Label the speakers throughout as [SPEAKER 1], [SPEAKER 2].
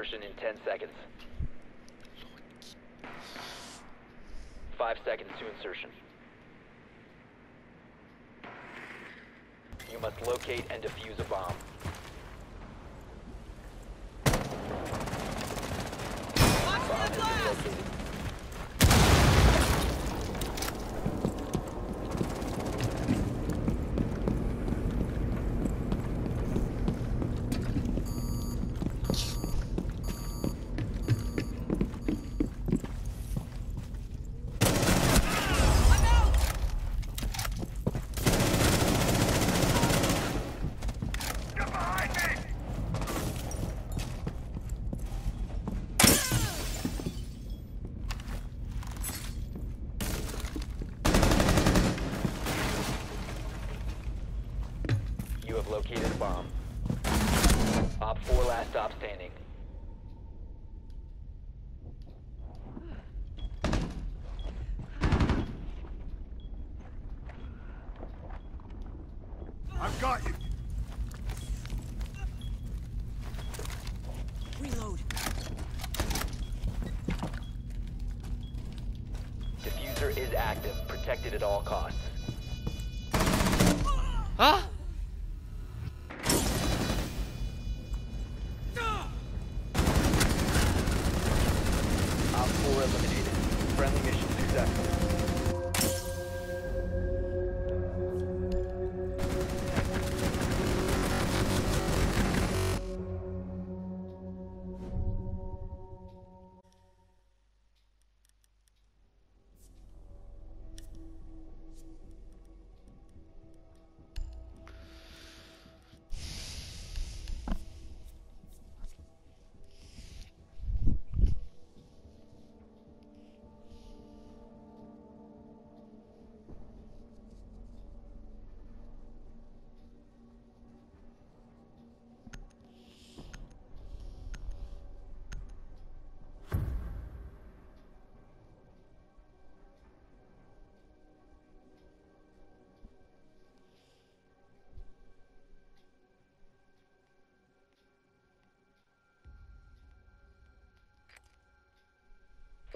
[SPEAKER 1] Insertion in 10 seconds. Five seconds to insertion. You must locate and defuse a bomb. Bomb has been located. You have located a bomb. Op 4 last stop standing.
[SPEAKER 2] I've got you.
[SPEAKER 3] Reload.
[SPEAKER 1] Defuser is active, protected at all costs.
[SPEAKER 4] Huh?
[SPEAKER 1] Op 4 eliminated. Friendly mission successful.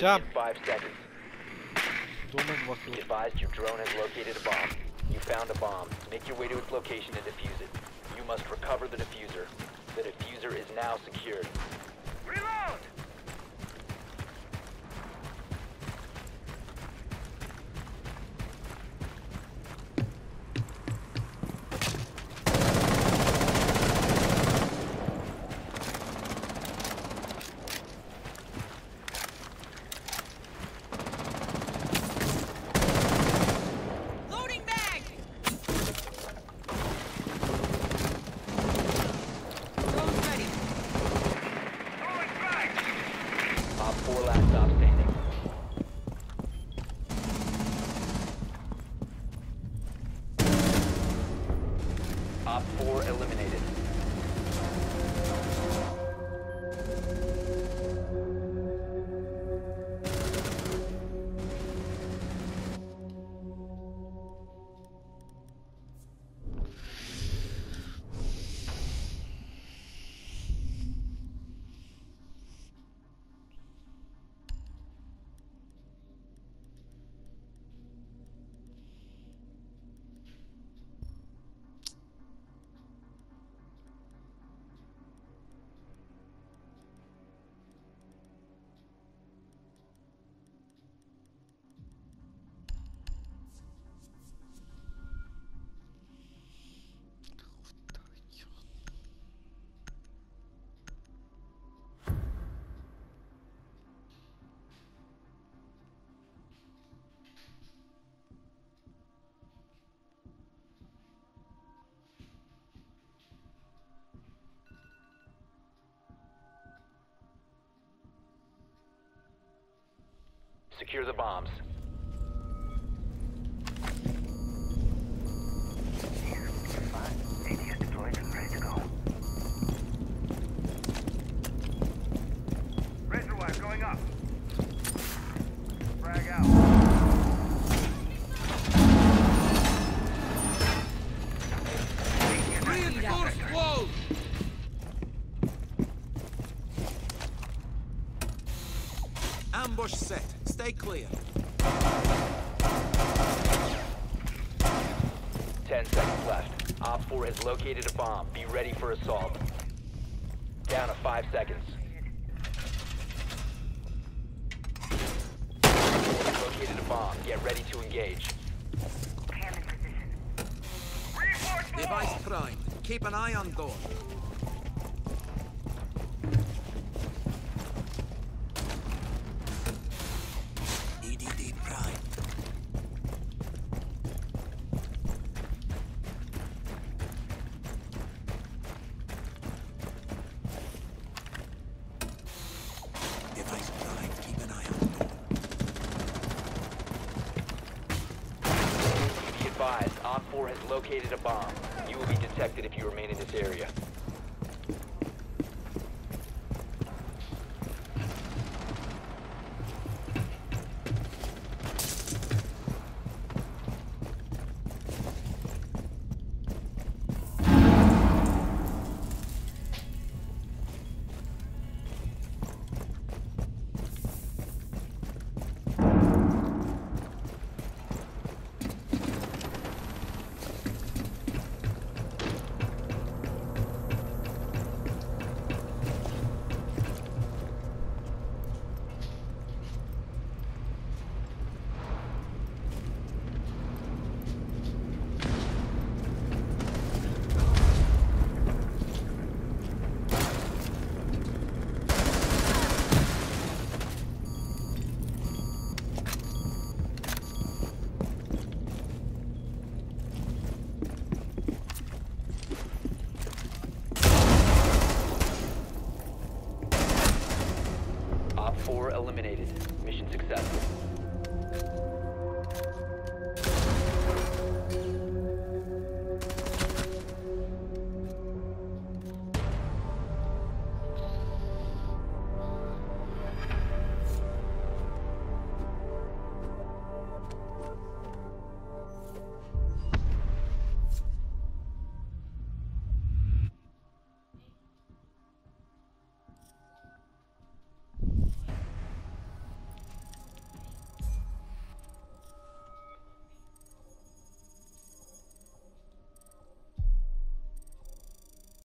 [SPEAKER 4] job.
[SPEAKER 1] five seconds.
[SPEAKER 4] Domen
[SPEAKER 1] Be
[SPEAKER 4] bakıyor.
[SPEAKER 1] advised your drone has located a bomb. You found a bomb. Make your way to its location and defuse it. You must recover the defuser. The defuser is now secured.
[SPEAKER 2] Out.
[SPEAKER 3] Reinforce close!
[SPEAKER 5] Ambush set. Stay clear.
[SPEAKER 1] Ten seconds left. Op 4 has located a bomb. Be ready for assault. Down to five seconds. Located a bomb. Get ready to engage.
[SPEAKER 2] Cam in position. Reinforce the
[SPEAKER 5] Device
[SPEAKER 2] wall.
[SPEAKER 5] prime. Keep an eye on door. EDD prime. Device prime. Keep an eye on door.
[SPEAKER 1] Be advised, Op 4 has located a bomb. You will be detected if you remain in this area.